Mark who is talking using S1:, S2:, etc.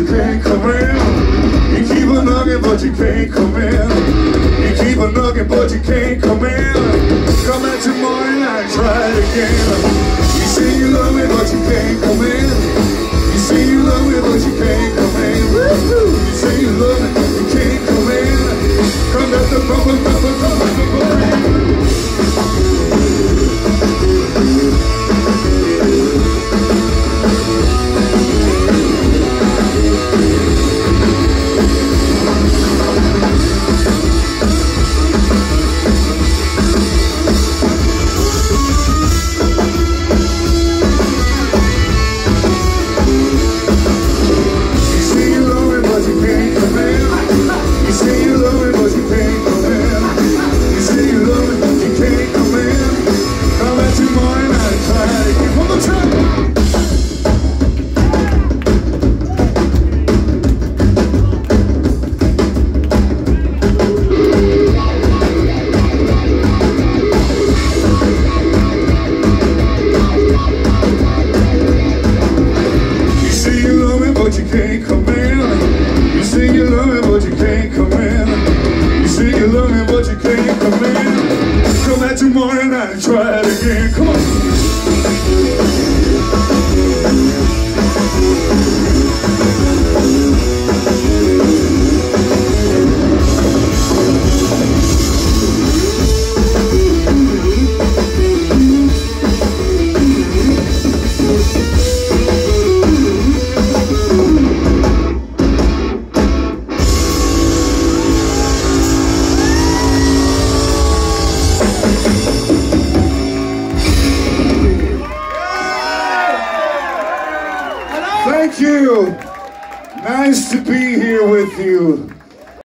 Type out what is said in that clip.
S1: you can't come in. You keep a knocking, but you can't come in. You keep a knocking, but you can't come in. can't come in. You say you love me, but you can't come in. You say you love me, but you can't come in. Come back tomorrow night and try it again. Come on. Thank you. Nice to be here with you.